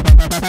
Don't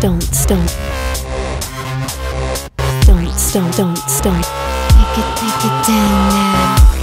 Don't stop, don't stop. Don't stop. Take it, take it down now.